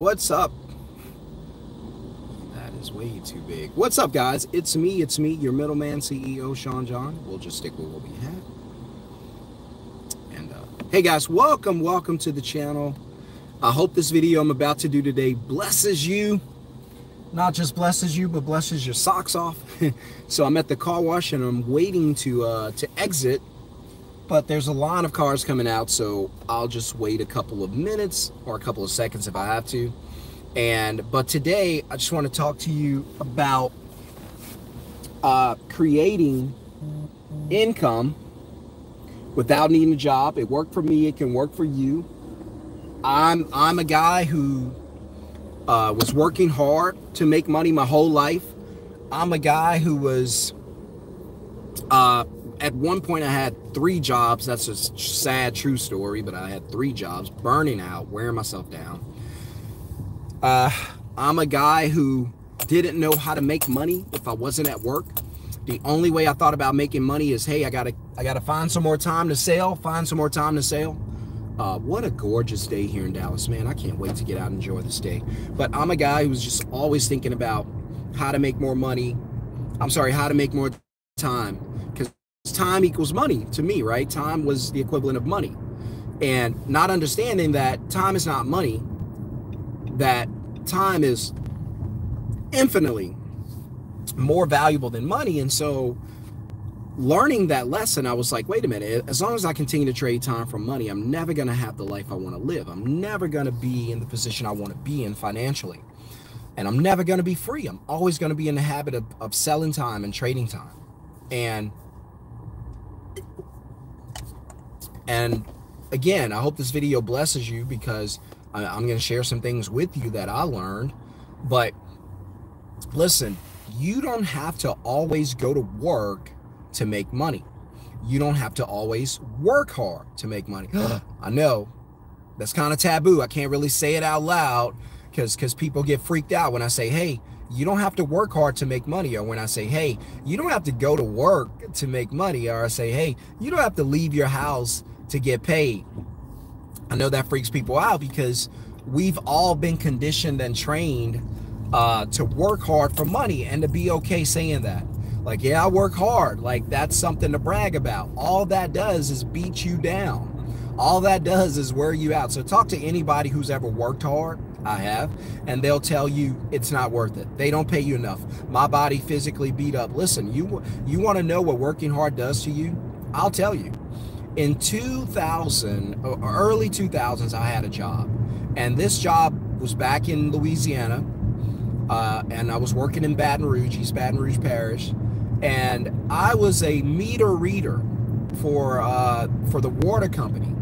What's up? That is way too big. What's up, guys? It's me. It's me, your middleman CEO, Sean John. We'll just stick with what we have. And uh, hey, guys, welcome, welcome to the channel. I hope this video I'm about to do today blesses you. Not just blesses you, but blesses your socks off. so I'm at the car wash and I'm waiting to uh, to exit but there's a lot of cars coming out so I'll just wait a couple of minutes or a couple of seconds if I have to. And but today I just want to talk to you about uh, creating income without needing a job. It worked for me it can work for you. I'm I'm a guy who uh, was working hard to make money my whole life. I'm a guy who was uh, at one point I had three jobs. That's a sad, true story, but I had three jobs, burning out, wearing myself down. Uh, I'm a guy who didn't know how to make money if I wasn't at work. The only way I thought about making money is, hey, I gotta, I gotta find some more time to sell, find some more time to sell. Uh, what a gorgeous day here in Dallas, man. I can't wait to get out and enjoy this day. But I'm a guy who's just always thinking about how to make more money. I'm sorry, how to make more time time equals money to me, right? Time was the equivalent of money. And not understanding that time is not money, that time is infinitely more valuable than money. And so learning that lesson, I was like, wait a minute, as long as I continue to trade time for money, I'm never going to have the life I want to live. I'm never going to be in the position I want to be in financially. And I'm never going to be free. I'm always going to be in the habit of, of selling time and trading time. And And again, I hope this video blesses you because I'm going to share some things with you that I learned. But listen, you don't have to always go to work to make money. You don't have to always work hard to make money. I know that's kind of taboo. I can't really say it out loud because because people get freaked out when I say, hey, you don't have to work hard to make money or when i say hey you don't have to go to work to make money or i say hey you don't have to leave your house to get paid. I know that freaks people out because we've all been conditioned and trained uh, to work hard for money and to be okay saying that. Like, yeah, I work hard. Like, that's something to brag about. All that does is beat you down. All that does is wear you out. So, talk to anybody who's ever worked hard. I have, and they'll tell you it's not worth it. They don't pay you enough. My body physically beat up. Listen, you you want to know what working hard does to you? I'll tell you in 2000 early 2000s i had a job. And this job was back in louisiana uh, and i was working in baton rouge east baton rouge parish. And i was a meter reader for uh, for the water company.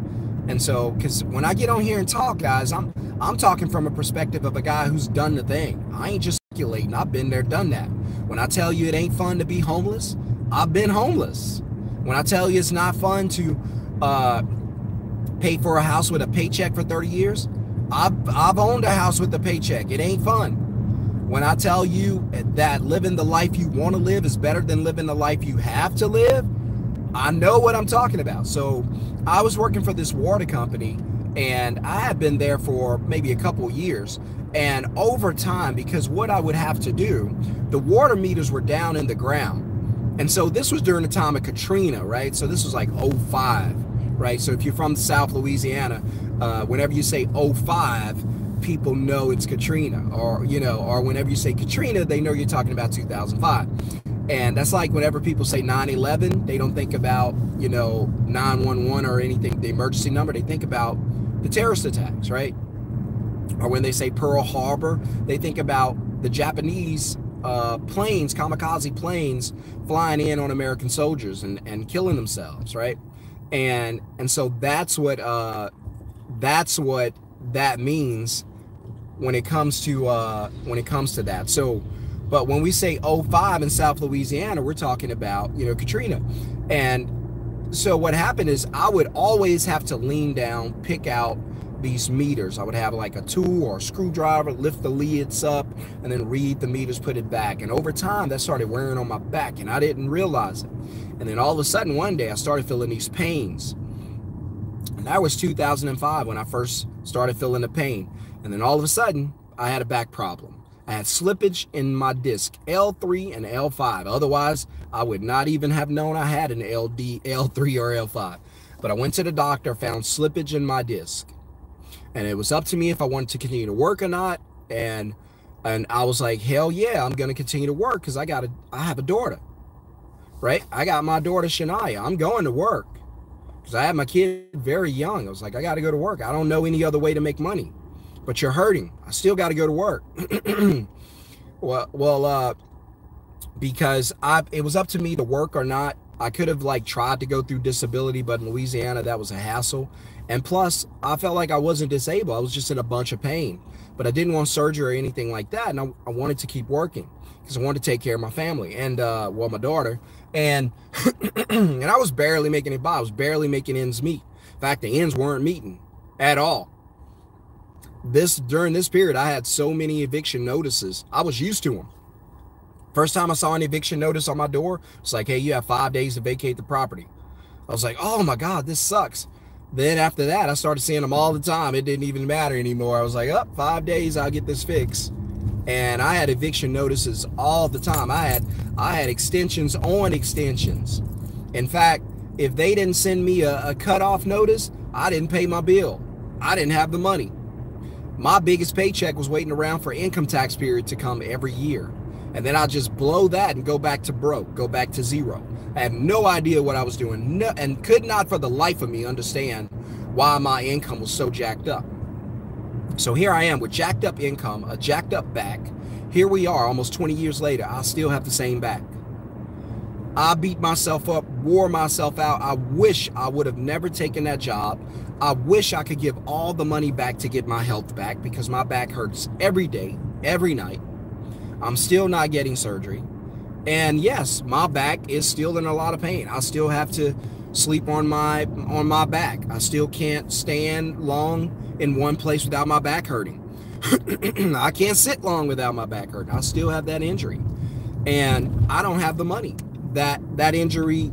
And so because when i get on here and talk guys i'm i'm talking from a perspective of a guy who's done the thing. I ain't just speculating. I've been there done that. When i tell you it ain't fun to be homeless i've been homeless when I tell you it's not fun to uh, pay for a house with a paycheck for 30 years, I've, I've owned a house with a paycheck. It ain't fun. When I tell you that living the life you want to live is better than living the life you have to live, I know what I'm talking about. So I was working for this water company and I had been there for maybe a couple years. And over time, because what I would have to do, the water meters were down in the ground. And so this was during the time of Katrina, right? So this was like 05, right? So if you're from South Louisiana, uh, whenever you say 05, people know it's Katrina, or you know, or whenever you say Katrina, they know you're talking about 2005. And that's like whenever people say 9/11, they don't think about you know 911 or anything, the emergency number. They think about the terrorist attacks, right? Or when they say Pearl Harbor, they think about the Japanese uh, planes, kamikaze planes, flying in on American soldiers and, and killing themselves, right? And and so that's what uh, that's what that means when it comes to uh, when it comes to that. So, but when we say 05 in South Louisiana, we're talking about you know Katrina, and so what happened is I would always have to lean down, pick out these meters. I would have like a tool or a screwdriver, lift the lids up, and then read the meters, put it back. And over time, that started wearing on my back, and I didn't realize it. And then all of a sudden, one day, I started feeling these pains. And that was 2005 when I first started feeling the pain. And then all of a sudden, I had a back problem. I had slippage in my disc L3 and L5. Otherwise, I would not even have known I had an LD, L3 or L5. But I went to the doctor, found slippage in my disc. And it was up to me if I wanted to continue to work or not. And and I was like, hell yeah, I'm gonna continue to work because I got a I have a daughter. Right? I got my daughter Shania. I'm going to work. Because I had my kid very young. I was like, I gotta go to work. I don't know any other way to make money but you're hurting. I still got to go to work. well, well, uh, because I, it was up to me to work or not. I could have like tried to go through disability, but in Louisiana, that was a hassle. And plus, I felt like I wasn't disabled. I was just in a bunch of pain, but I didn't want surgery or anything like that. And I, I wanted to keep working because I wanted to take care of my family and, uh, well, my daughter. And, and I was barely making it by. I was barely making ends meet. In fact, the ends weren't meeting at all this during this period, I had so many eviction notices. I was used to them. First time I saw an eviction notice on my door, it's like, hey, you have five days to vacate the property. I was like, oh my God, this sucks. Then after that, I started seeing them all the time. It didn't even matter anymore. I was like, up oh, five days, I'll get this fixed. And I had eviction notices all the time. I had I had extensions on extensions. In fact, if they didn't send me a, a cutoff notice, I didn't pay my bill. I didn't have the money. My biggest paycheck was waiting around for income tax period to come every year. And then I'll just blow that and go back to broke, go back to zero. I have no idea what I was doing no, and could not for the life of me understand why my income was so jacked up. So here I am with jacked up income, a jacked up back. Here we are almost 20 years later. I still have the same back. I beat myself up, wore myself out. I wish I would have never taken that job. I wish I could give all the money back to get my health back because my back hurts every day, every night. I'm still not getting surgery. And yes, my back is still in a lot of pain. I still have to sleep on my on my back. I still can't stand long in one place without my back hurting. I can't sit long without my back hurting. I still have that injury. And I don't have the money that that injury,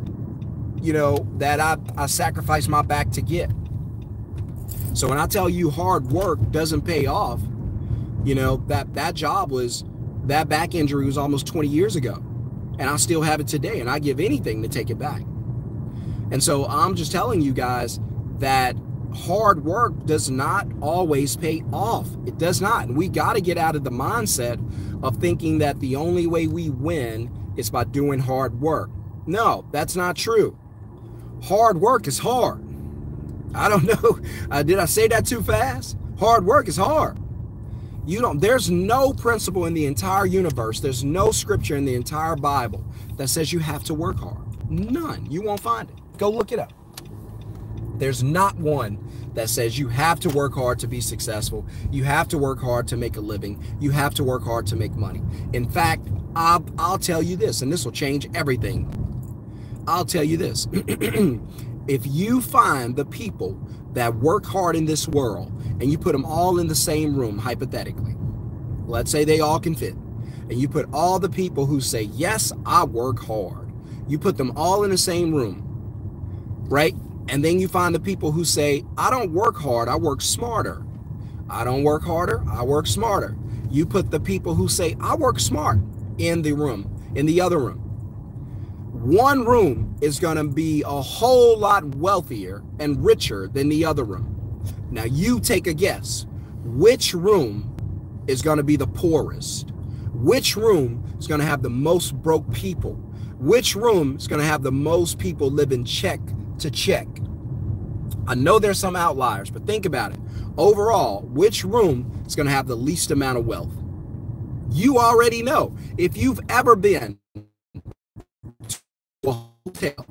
you know, that I, I sacrificed my back to get. So when I tell you hard work doesn't pay off, you know, that that job was that back injury was almost 20 years ago. And I still have it today and I give anything to take it back. And so I'm just telling you guys that hard work does not always pay off. It does not. And we got to get out of the mindset of thinking that the only way we win is by doing hard work. No, that's not true. Hard work is hard. I don't know. Uh, did I say that too fast? Hard work is hard. You don't, there's no principle in the entire universe, there's no scripture in the entire Bible that says you have to work hard. None. You won't find it. Go look it up. There's not one that says you have to work hard to be successful. You have to work hard to make a living. You have to work hard to make money. In fact, I'll, I'll tell you this, and this will change everything. I'll tell you this. if you find the people that work hard in this world and you put them all in the same room, hypothetically, let's say they all can fit, and you put all the people who say, Yes, I work hard, you put them all in the same room, right? And then you find the people who say, I don't work hard, I work smarter. I don't work harder, I work smarter. You put the people who say, I work smart in the room, in the other room one room is going to be a whole lot wealthier and richer than the other room. Now, you take a guess. Which room is going to be the poorest? Which room is going to have the most broke people? Which room is going to have the most people living check to check? I know there's some outliers, but think about it. Overall, which room is going to have the least amount of wealth? You already know. If you've ever been hotel,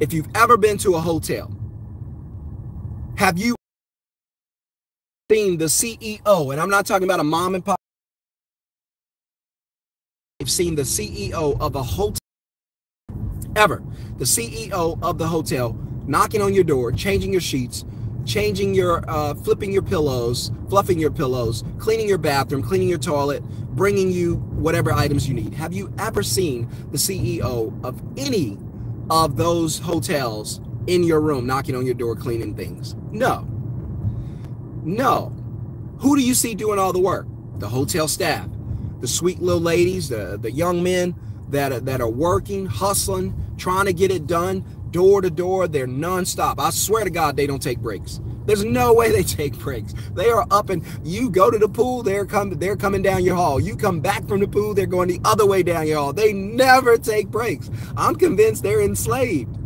if you've ever been to a hotel, have you seen the CEO? And I'm not talking about a mom and pop. You've seen the CEO of a hotel ever. The CEO of the hotel knocking on your door, changing your sheets, changing your, uh, flipping your pillows, fluffing your pillows, cleaning your bathroom, cleaning your toilet, bringing you whatever items you need. Have you ever seen the CEO of any of those hotels in your room, knocking on your door, cleaning things. No. No. Who do you see doing all the work? The hotel staff, the sweet little ladies, the, the young men that are, that are working, hustling, trying to get it done, door to door. They're nonstop. I swear to God, they don't take breaks. There's no way they take breaks. They are up and you go to the pool, they're coming, they're coming down your hall. You come back from the pool, they're going the other way down your hall. They never take breaks. I'm convinced they're enslaved.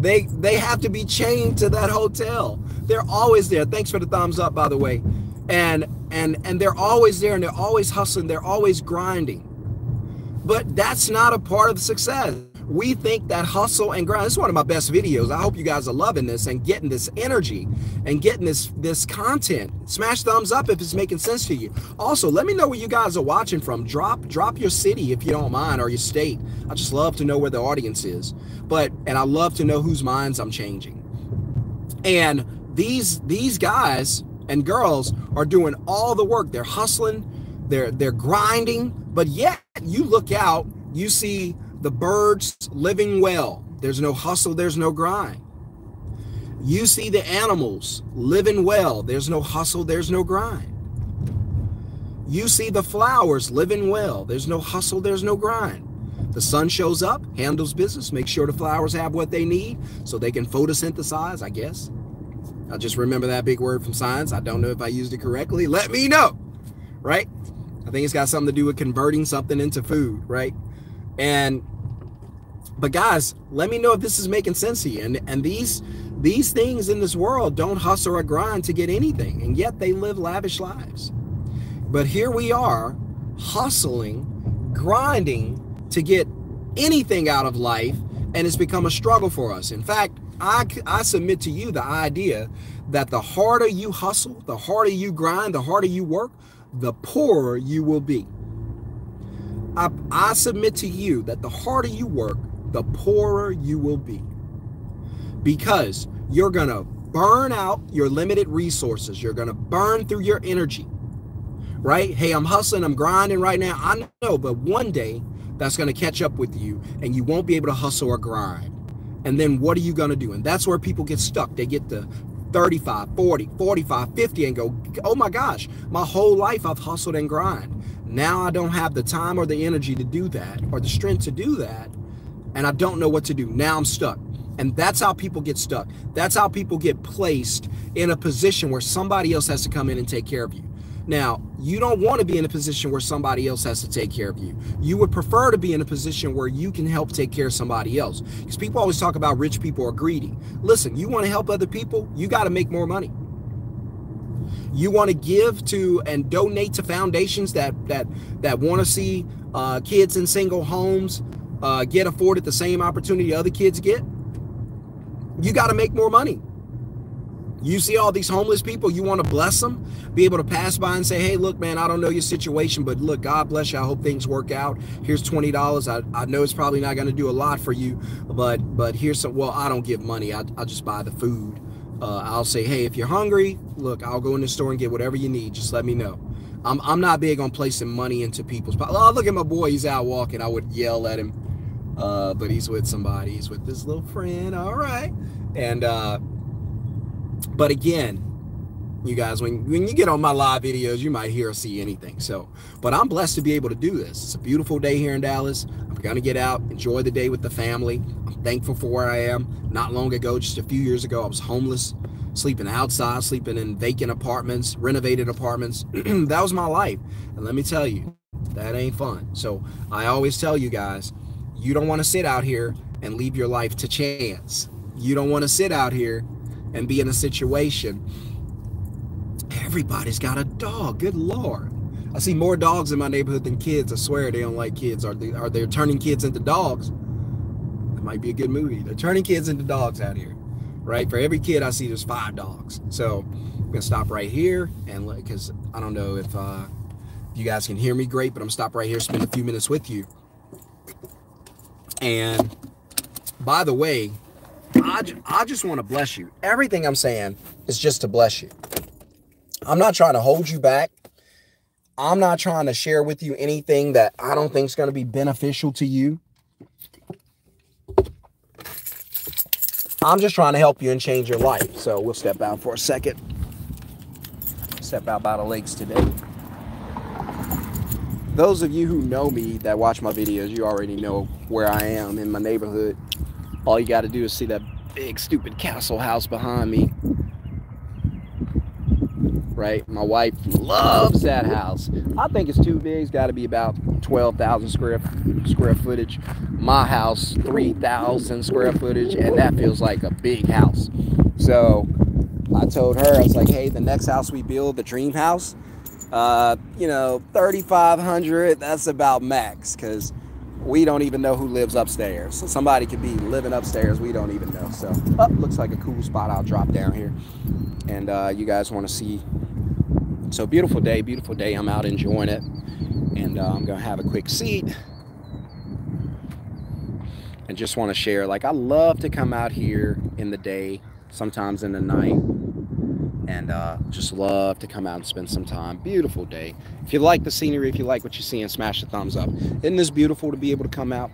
They they have to be chained to that hotel. They're always there. Thanks for the thumbs up, by the way. And and and they're always there and they're always hustling, they're always grinding. But that's not a part of success we think that hustle and grind. This is one of my best videos. I hope you guys are loving this and getting this energy and getting this this content. Smash thumbs up if it's making sense to you. Also, let me know where you guys are watching from. Drop drop your city if you don't mind or your state. I just love to know where the audience is. But and I love to know whose minds I'm changing. And these these guys and girls are doing all the work. They're hustling, they're they're grinding, but yet you look out, you see the birds living well. There's no hustle, there's no grind. You see the animals living well. There's no hustle, there's no grind. You see the flowers living well. There's no hustle, there's no grind. The sun shows up, handles business, makes sure the flowers have what they need so they can photosynthesize, I guess. I just remember that big word from science. I don't know if I used it correctly. Let me know, right? I think it's got something to do with converting something into food, right? And but guys, let me know if this is making sense to you. And and these these things in this world don't hustle or grind to get anything, and yet they live lavish lives. But here we are, hustling, grinding to get anything out of life, and it's become a struggle for us. In fact, I, I submit to you the idea that the harder you hustle, the harder you grind, the harder you work, the poorer you will be. I, I submit to you that the harder you work, the poorer you will be. Because you're going to burn out your limited resources. You're going to burn through your energy, right? Hey, I'm hustling, I'm grinding right now. I know, but one day that's going to catch up with you and you won't be able to hustle or grind. And then what are you going to do? And that's where people get stuck. They get to 35, 40, 45, 50 and go, oh my gosh, my whole life I've hustled and grind. Now I don't have the time or the energy to do that or the strength to do that. And I don't know what to do. Now I'm stuck. And that's how people get stuck. That's how people get placed in a position where somebody else has to come in and take care of you. Now, you don't want to be in a position where somebody else has to take care of you. You would prefer to be in a position where you can help take care of somebody else. Because people always talk about rich people are greedy. Listen, you want to help other people, you got to make more money you want to give to and donate to foundations that that that want to see uh, kids in single homes uh, get afforded the same opportunity other kids get, you got to make more money. You see all these homeless people, you want to bless them, be able to pass by and say, hey, look, man, I don't know your situation, but look, God bless you. I hope things work out. Here's $20. I, I know it's probably not going to do a lot for you, but but here's some, well, I don't give money. I, I just buy the food uh, I'll say, hey, if you're hungry, look, I'll go in the store and get whatever you need. Just let me know. I'm, I'm not big on placing money into people's Oh, look at my boy. He's out walking. I would yell at him. Uh, but he's with somebody. He's with this little friend. All right. And, uh, but again, you guys, when, when you get on my live videos, you might hear or see anything. So, but I'm blessed to be able to do this. It's a beautiful day here in Dallas. I'm to get out, enjoy the day with the family. I'm thankful for where I am. Not long ago, just a few years ago, I was homeless, sleeping outside, sleeping in vacant apartments, renovated apartments. that was my life. And let me tell you, that ain't fun. So I always tell you guys, you don't want to sit out here and leave your life to chance. You don't want to sit out here and be in a situation Everybody's got a dog. Good lord. I see more dogs in my neighborhood than kids. I swear they don't like kids. Are they are they turning kids into dogs? That might be a good movie. They're turning kids into dogs out here. Right? For every kid I see, there's five dogs. So I'm gonna stop right here and because I don't know if uh you guys can hear me great, but I'm gonna stop right here, spend a few minutes with you. And by the way, I, I just want to bless you. Everything I'm saying is just to bless you. I'm not trying to hold you back. I'm not trying to share with you anything that I don't think is going to be beneficial to you. I'm just trying to help you and change your life. So we'll step out for a second. Step out by the lakes today. Those of you who know me that watch my videos, you already know where I am in my neighborhood. All you got to do is see that big stupid castle house behind me right? My wife loves that house. I think it's too big. It's got to be about 12,000 square square footage. My house, 3,000 square footage, and that feels like a big house. So I told her, I was like, hey, the next house we build, the dream house, uh, you know, 3,500, that's about max because we don't even know who lives upstairs. So somebody could be living upstairs. We don't even know. So, oh, looks like a cool spot. I'll drop down here. And uh, you guys want to see so beautiful day, beautiful day. I'm out enjoying it. And uh, I'm going to have a quick seat. And just want to share, like I love to come out here in the day, sometimes in the night. And uh, just love to come out and spend some time. Beautiful day. If you like the scenery, if you like what you see, and smash the thumbs up. Isn't this beautiful to be able to come out?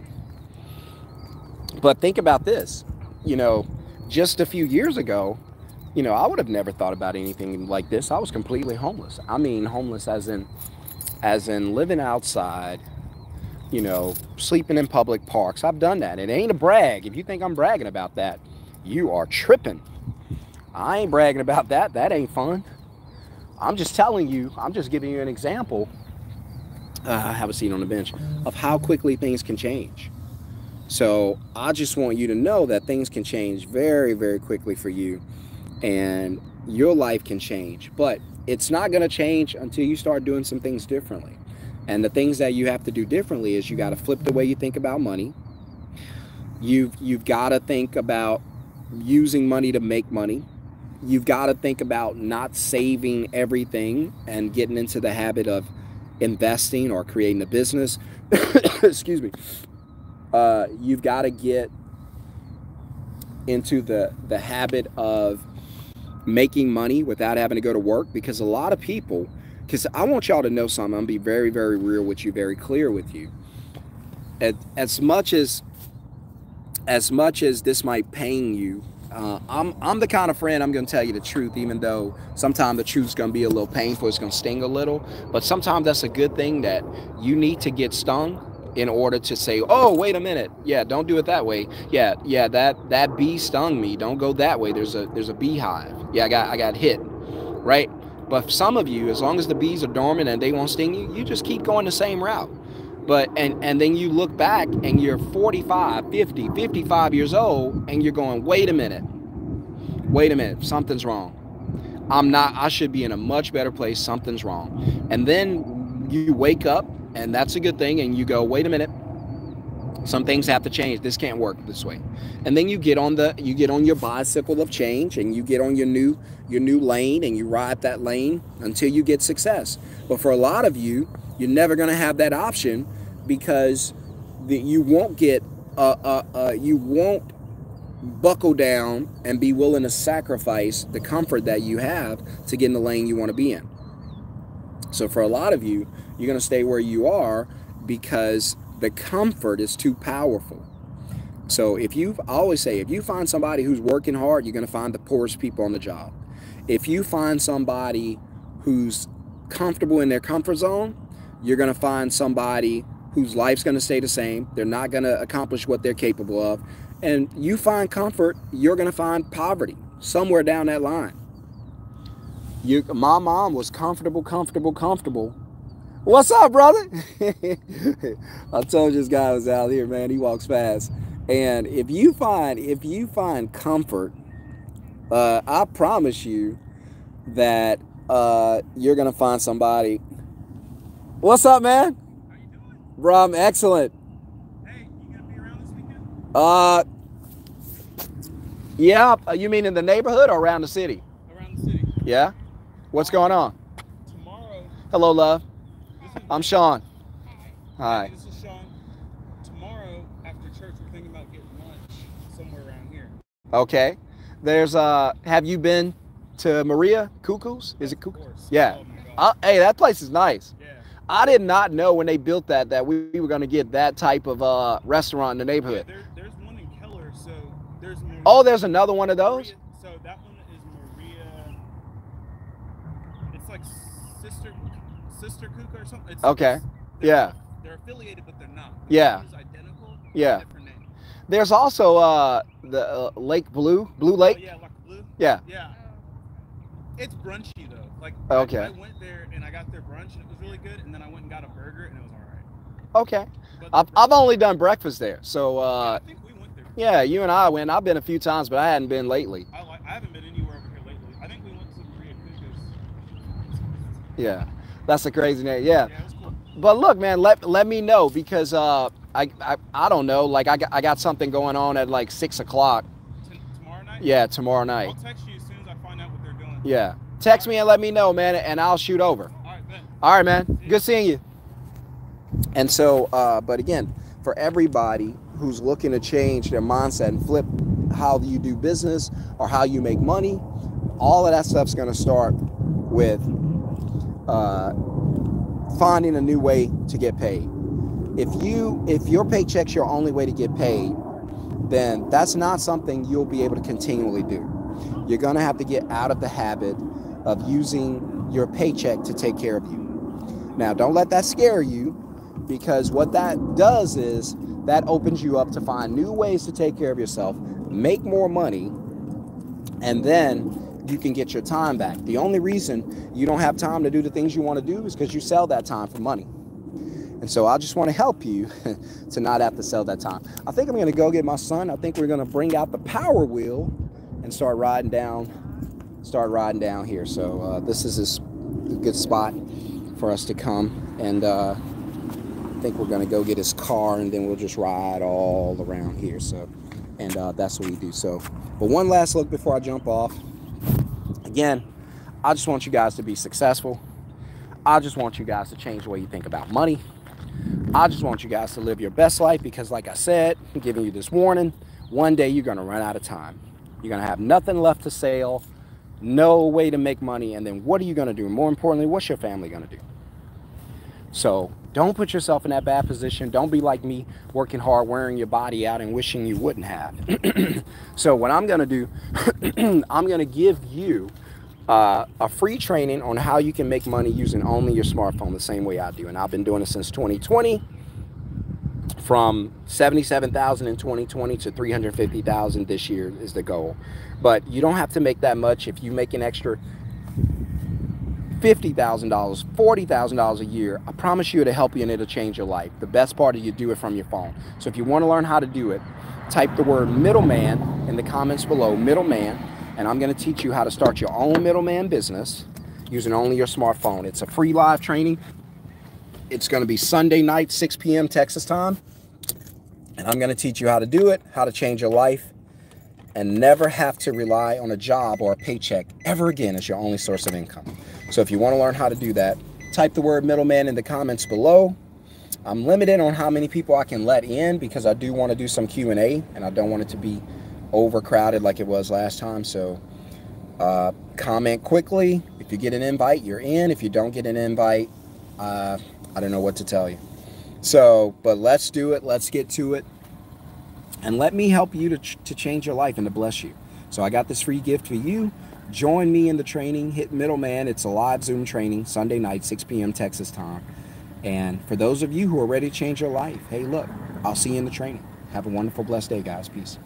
But think about this. You know, just a few years ago, you know, I would have never thought about anything like this. I was completely homeless. I mean, homeless as in, as in living outside, you know, sleeping in public parks. I've done that. It ain't a brag. If you think I'm bragging about that, you are tripping. I ain't bragging about that. That ain't fun. I'm just telling you, I'm just giving you an example. Uh, I have a seat on the bench of how quickly things can change. So I just want you to know that things can change very, very quickly for you and your life can change. But it's not going to change until you start doing some things differently. And the things that you have to do differently is you got to flip the way you think about money. You've you've got to think about using money to make money. You've got to think about not saving everything and getting into the habit of investing or creating a business. Excuse me. Uh, you've got to get into the the habit of making money without having to go to work because a lot of people because I want y'all to know something. I'm gonna be very, very real with you, very clear with you. As, as much as as much as this might pain you, uh, I'm I'm the kind of friend I'm gonna tell you the truth, even though sometimes the truth's gonna be a little painful, it's gonna sting a little. But sometimes that's a good thing that you need to get stung in order to say, oh, wait a minute. Yeah, don't do it that way. Yeah, yeah, that that bee stung me. Don't go that way. There's a there's a beehive. Yeah, I got I got hit. Right? But some of you, as long as the bees are dormant and they won't sting you, you just keep going the same route. But and and then you look back and you're 45, 50, 55 years old and you're going, wait a minute. Wait a minute, something's wrong. I'm not I should be in a much better place. Something's wrong. And then you wake up and that's a good thing and you go wait a minute. Some things have to change. This can't work this way. And then you get on the you get on your bicycle of change and you get on your new your new lane and you ride that lane until you get success. But for a lot of you you're never going to have that option because the, you won't get uh, uh, uh, you won't buckle down and be willing to sacrifice the comfort that you have to get in the lane you want to be in. So for a lot of you you're going to stay where you are because the comfort is too powerful. So if you, always say, if you find somebody who's working hard, you're going to find the poorest people on the job. If you find somebody who's comfortable in their comfort zone, you're going to find somebody whose life's going to stay the same. They're not going to accomplish what they're capable of. And you find comfort, you're going to find poverty somewhere down that line. You, my mom was comfortable, comfortable, comfortable What's up, brother? I told you this guy was out here, man. He walks fast. And if you find if you find comfort, uh, I promise you that uh, you're gonna find somebody. What's up, man? How you doing? Bro, I'm excellent. Hey, you gonna be around this weekend? Uh, yeah. You mean in the neighborhood or around the city? Around the city. Yeah. What's going on? Tomorrow. Hello, love. I'm Sean. Hi. Hi. This is Sean. Tomorrow after church, we're thinking about getting lunch somewhere around here. Okay. There's uh. Have you been to Maria Cuckoo's? Is it Cuckoo's? Yeah. Oh. Uh, hey, that place is nice. yeah. I did not know when they built that that we, we were going to get that type of uh, restaurant in the Yeah, neighborhood. there, there's one in Keller, so there's Maria Oh, there's another one of those. Maria, so that one is Maria. It's like sister, sister Kuka or something. It's, Okay. it's- they're- Yeah. They're affiliated, but they're not. Yeah. It's identical. Yeah. Name. There's also uh the uh, Lake Blue, Blue Lake. Oh, yeah, like blue. Yeah. Yeah. It's brunchy though. Like Okay. I, I went there and I got their brunch and it was really good, and then I went and got a burger and it was all right. Okay. I've, the- I've only done breakfast there, so uh, I think we went there. yeah, you and I went. I've been a few times, but I hadn't been lately. I like. I haven't been anywhere over here lately. I think we went to Maria Kuka's. Yeah, that's a crazy name. Yeah, Yeah, cool. but look, man, let let me know because uh, I, I I don't know. Like I got, I got something going on at like six o'clock. T- tomorrow night. Yeah, tomorrow night. I'll text you as soon as I find out what they're doing. Yeah, text me and let me know, man, and I'll shoot over. All right, then. All right, man. Good seeing you. And so, uh, but again, for everybody who's looking to change their mindset and flip how you do business or how you make money, all of that stuff's going to start with uh, finding a new way to get paid. If you if your paycheck's your only way to get paid, then that's not something you'll be able to continually do. You're going to have to get out of the habit of using your paycheck to take care of you. Now, don't let that scare you because what that does is that opens you up to find new ways to take care of yourself, make more money, and then you can get your time back. The only reason you don't have time to do the things you want to do is because you sell that time for money. And so I just want to help you to not have to sell that time. I think I'm going to go get my son. I think we're going to bring out the power wheel and start riding down start riding down here. So uh, this is a good spot for us to come and uh, I think we're gonna go get his car and then we'll just ride all around here. So and uh, that's what we do. So but one last look before I jump off. Again, I just want you guys to be successful. I just want you guys to change the way you think about money. I just want you guys to live your best life because like I said, I'm giving you this warning, one day you're gonna run out of time. You're gonna have nothing left to sell no way to make money and then what are you going to do more importantly what's your family going to do so don't put yourself in that bad position don't be like me working hard wearing your body out and wishing you wouldn't have so what i'm going to do i'm going to give you uh, a free training on how you can make money using only your smartphone the same way i do and i've been doing it since 2020 from 77,000 in 2020 to 350,000 this year is the goal. But you don't have to make that much if you make an extra $50,000, $40,000 a year. I promise you it'll help you and it'll change your life. The best part is you do it from your phone. So if you want to learn how to do it, type the word middleman in the comments below, middleman, and I'm going to teach you how to start your own middleman business using only your smartphone. It's a free live training. It's going to be Sunday night, 6 p.m. Texas time. And I'm going to teach you how to do it, how to change your life, and never have to rely on a job or a paycheck ever again as your only source of income. So if you want to learn how to do that, type the word middleman in the comments below. I'm limited on how many people I can let in because I do want to do some Q&A and I don't want it to be overcrowded like it was last time. So uh, comment quickly. If you get an invite, you're in. If you don't get an invite, uh, I don't know what to tell you. So, but let's do it. Let's get to it. And let me help you to, ch- to change your life and to bless you. So I got this free gift for you. Join me in the training. Hit middleman. It's a live Zoom training, Sunday night, 6 p.m. Texas time. And for those of you who are ready to change your life, hey, look, I'll see you in the training. Have a wonderful, blessed day, guys. Peace.